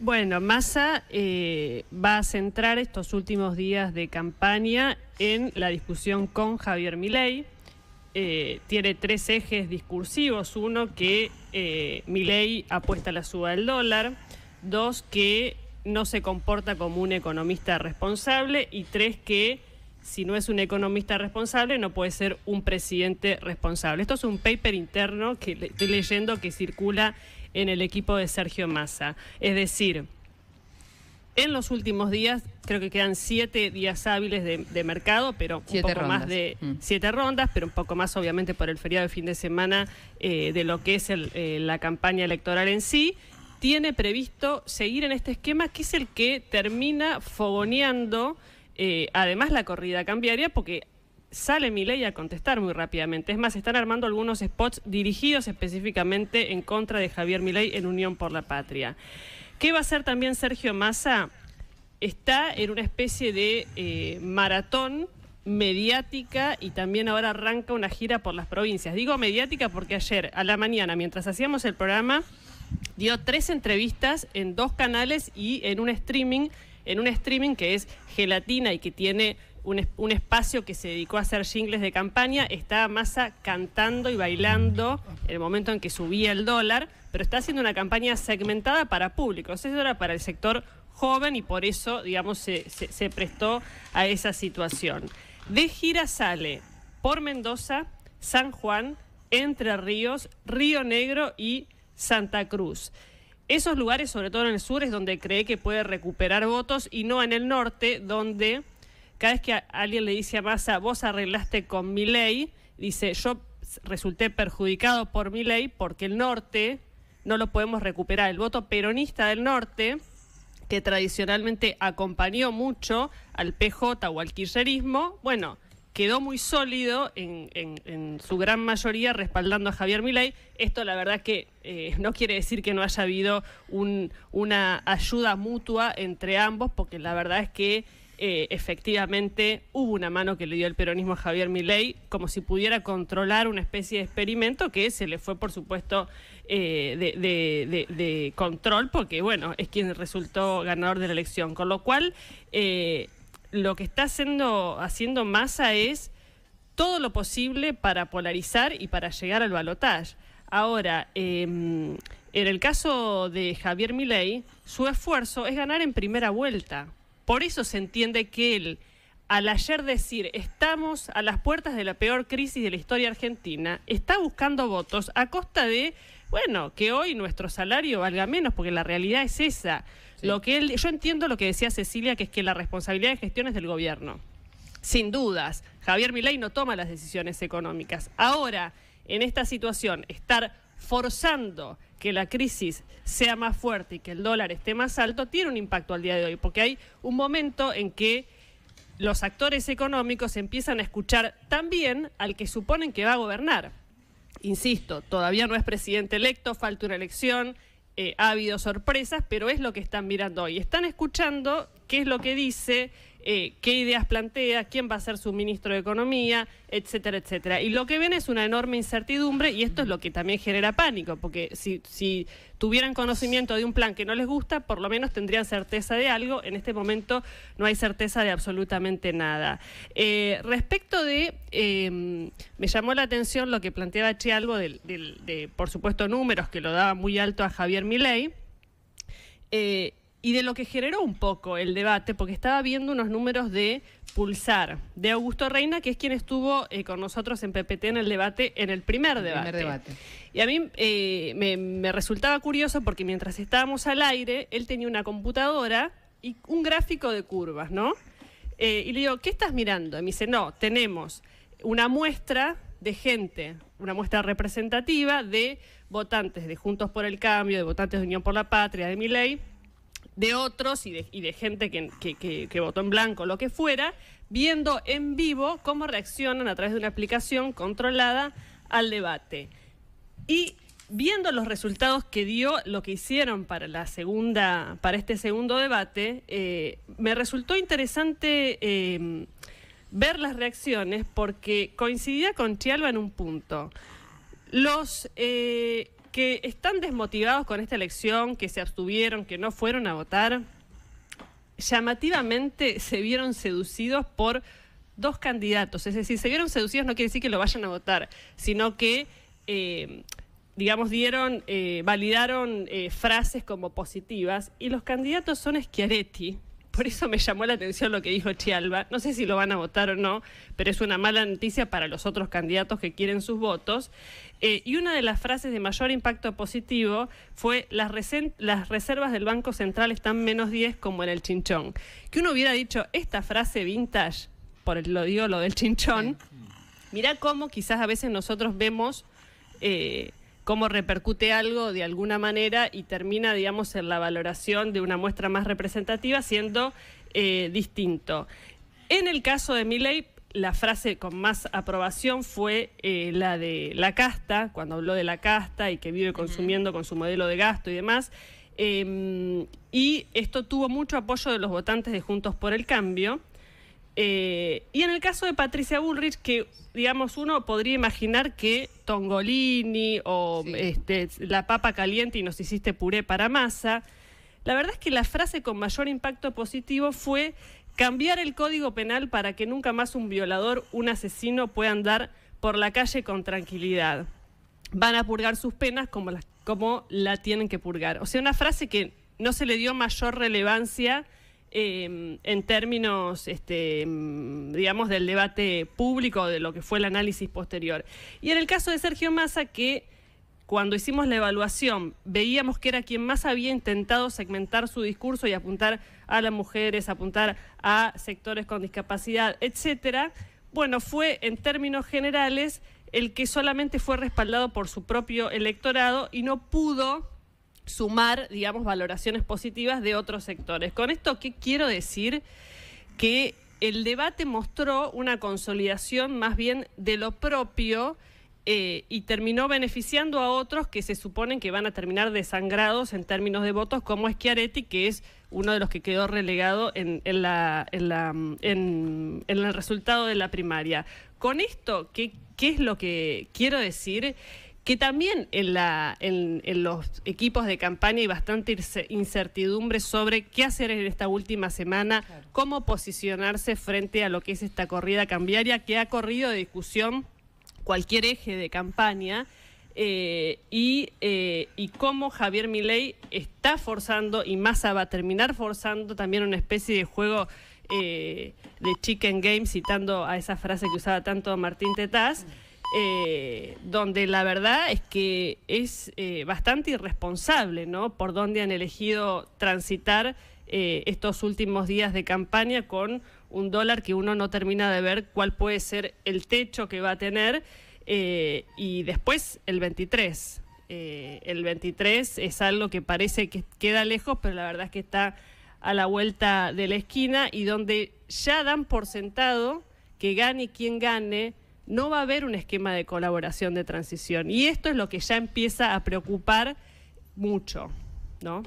Bueno, Massa eh, va a centrar estos últimos días de campaña en la discusión con Javier Milei. Eh, tiene tres ejes discursivos. Uno, que eh, Milei apuesta a la suba del dólar. Dos, que no se comporta como un economista responsable. Y tres, que si no es un economista responsable, no puede ser un presidente responsable. Esto es un paper interno que estoy leyendo que circula en el equipo de Sergio Massa. Es decir, en los últimos días, creo que quedan siete días hábiles de, mercado, pero un poco más de mm. siete rondas, pero un poco más obviamente por el feriado de fin de semana eh, de lo que es eh, la campaña electoral en sí. Tiene previsto seguir en este esquema que es el que termina fogoneando eh, además la corrida cambiaria porque sale mi ley a contestar muy rápidamente. Es más, están armando algunos spots dirigidos específicamente en contra de Javier Milei en Unión por la Patria. ¿Qué va a hacer también Sergio Massa? Está en una especie de eh, maratón mediática y también ahora arranca una gira por las provincias. Digo mediática porque ayer a la mañana, mientras hacíamos el programa, dio tres entrevistas en dos canales y en un streaming, en un streaming que es Gelatina y que tiene un, espacio que se dedicó a hacer jingles de campaña, estaba Massa cantando y bailando en el momento en que subía el dólar, pero está haciendo una campaña segmentada para público, eso era para el sector joven y por eso, digamos, se, se prestó a esa situación. De gira sale por Mendoza, San Juan, Entre Ríos, Río Negro y Santa Cruz. Esos lugares, sobre todo en el sur, es donde cree que puede recuperar votos y no en el norte, donde cada vez que alguien le dice a Massa, vos arreglaste con mi ley, dice, yo resulté perjudicado por mi ley porque el norte no lo podemos recuperar. El voto peronista del norte, que tradicionalmente acompañó mucho al PJ o al kirchnerismo, bueno, quedó muy sólido en, su gran mayoría respaldando a Javier Milei. Esto la verdad que eh, no quiere decir que no haya habido una ayuda mutua entre ambos, porque la verdad es que eh, efectivamente hubo una mano que le dio el peronismo a Javier Milei, como si pudiera controlar una especie de experimento que se le fue, por supuesto, eh, de, control, porque, bueno, es quien resultó ganador de la elección. Con lo cual, eh, lo que está haciendo, haciendo Massa es todo lo posible para polarizar y para llegar al balotaje. Ahora, em, en el caso de Javier Milei, su esfuerzo es ganar en primera vuelta. Por eso se entiende que él, al ayer decir, estamos a las puertas de la peor crisis de la historia argentina, está buscando votos a costa de, bueno, que hoy nuestro salario valga menos, porque la realidad es esa. Lo que él, yo entiendo lo que decía Cecilia, que es que la responsabilidad de gestión es del gobierno. Sin dudas, Javier Milei no toma las decisiones económicas. Ahora, en esta situación, estar forzando que la crisis sea más fuerte y que el dólar esté más alto, tiene un impacto al día de hoy, porque hay un momento en que los actores económicos empiezan a escuchar también al que suponen que va a gobernar. Insisto, todavía no es presidente electo, falta una elección, eh, ha habido sorpresas, pero es lo que están mirando hoy. Están escuchando qué es lo que dice eh, qué ideas plantea, quién va a ser su ministro de Economía, etcétera, etcétera. Y lo que ven es una enorme incertidumbre y esto es lo que también genera pánico, porque si, si tuvieran conocimiento de un plan que no les gusta, por lo menos tendrían certeza de algo. En este momento no hay certeza de absolutamente nada. Eh, respecto de, em, me llamó la atención lo que planteaba Che algo de, de, por supuesto, números que lo daba muy alto a Javier Milei. Eh, y de lo que generó un poco el debate, porque estaba viendo unos números de Pulsar, de Augusto Reina, que es quien estuvo eh, con nosotros en PPT en el debate, en el primer, debate. Y a mí eh, me, resultaba curioso porque mientras estábamos al aire, él tenía una computadora y un gráfico de curvas, ¿no? Eh, y le digo, ¿qué estás mirando? Y me dice, no, tenemos una muestra de gente, una muestra representativa de votantes de Juntos por el Cambio, de votantes de Unión por la Patria, de mi ley de otros y de, gente que, que, votó en blanco, lo que fuera, viendo en vivo cómo reaccionan a través de una aplicación controlada al debate. Y viendo los resultados que dio lo que hicieron para la segunda, para este segundo debate, eh, me resultó interesante eh, ver las reacciones porque coincidía con Chialba en un punto. Los eh, que están desmotivados con esta elección, que se abstuvieron, que no fueron a votar, llamativamente se vieron seducidos por dos candidatos. Es decir, se vieron seducidos no quiere decir que lo vayan a votar, sino que, eh, digamos, dieron, eh, validaron eh, frases como positivas. Y los candidatos son Schiaretti, por eso me llamó la atención lo que dijo Chialba. No sé si lo van a votar o no, pero es una mala noticia para los otros candidatos que quieren sus votos. Eh, y una de las frases de mayor impacto positivo fue las, las reservas del Banco Central están menos 10 como en el chinchón. Que uno hubiera dicho esta frase vintage, por el, lo digo lo del chinchón, mira cómo quizás a veces nosotros vemos... Eh, cómo repercute algo de alguna manera y termina, digamos, en la valoración de una muestra más representativa siendo eh, distinto. En el caso de Milley, la frase con más aprobación fue eh, la de la casta, cuando habló de la casta y que vive consumiendo con su modelo de gasto y demás. Em, y esto tuvo mucho apoyo de los votantes de Juntos por el Cambio. Eh, y en el caso de Patricia Bullrich, que digamos uno podría imaginar que Tongolini o este, la papa caliente y nos hiciste puré para masa, la verdad es que la frase con mayor impacto positivo fue cambiar el código penal para que nunca más un violador, un asesino pueda andar por la calle con tranquilidad. Van a purgar sus penas como la, como la tienen que purgar. O sea, una frase que no se le dio mayor relevancia Em, en términos, este, em, digamos, del debate público, de lo que fue el análisis posterior. Y en el caso de Sergio Massa, que cuando hicimos la evaluación veíamos que era quien más había intentado segmentar su discurso y apuntar a las mujeres, apuntar a sectores con discapacidad, etcétera, bueno, fue en términos generales el que solamente fue respaldado por su propio electorado y no pudo sumar, digamos, valoraciones positivas de otros sectores. Con esto, ¿qué quiero decir? Que el debate mostró una consolidación más bien de lo propio eh, y terminó beneficiando a otros que se suponen que van a terminar desangrados en términos de votos, como Schiaretti, que es uno de los que quedó relegado en, el resultado de la primaria. Con esto, ¿qué, ¿qué es lo que quiero decir? Que también en, la, en, los equipos de campaña hay bastante incertidumbre sobre qué hacer en esta última semana, cómo posicionarse frente a lo que es esta corrida cambiaria que ha corrido de discusión cualquier eje de campaña. Eh, y, eh, y cómo Javier Milei está forzando, y Massa va a terminar forzando también una especie de juego eh, de chicken game, citando a esa frase que usaba tanto Martín Tetaz. Eh, donde la verdad es que es eh, bastante irresponsable, ¿no? Por dónde han elegido transitar eh, estos últimos días de campaña con un dólar que uno no termina de ver cuál puede ser el techo que va a tener y después el 23. el 23 es algo que parece que queda lejos, pero la verdad es que está a la vuelta de la esquina y donde ya dan por sentado que gane quien gane, no va a haber un esquema de colaboración de transición. Y esto es lo que ya empieza a preocupar mucho, ¿no?